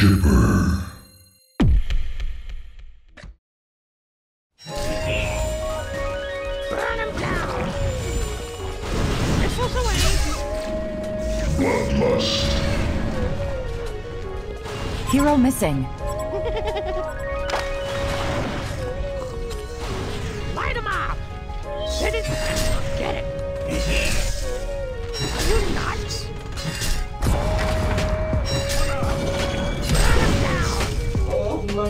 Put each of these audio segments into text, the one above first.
Chipper. Burn him down! Missiles away! Bloodlust. Hero missing.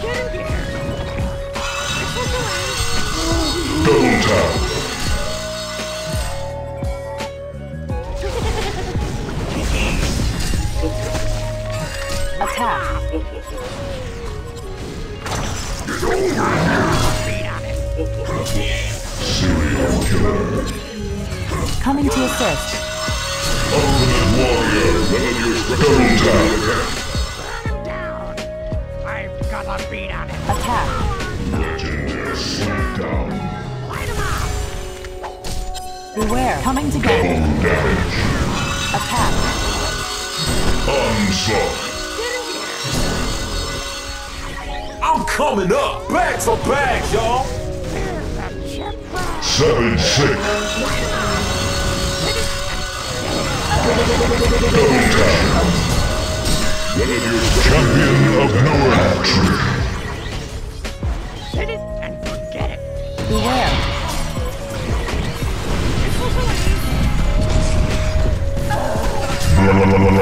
Get tap. Attack. Coming to assist. Warrior. Beware. Coming together. Double damage. Attack. Onslaught. Get in here! I'm coming up. Bags for bags, y'all. Here's the ship bro! Seven six. Double tap. One of your champion of Newerth. Hit it and forget it! Beware. One of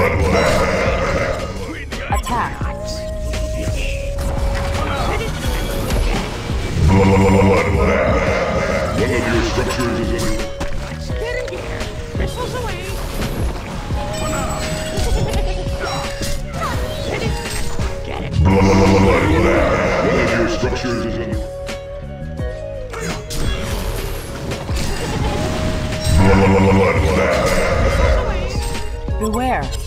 your structures is. Get in here! Missiles away! Hit it. Bloodbath. Beware.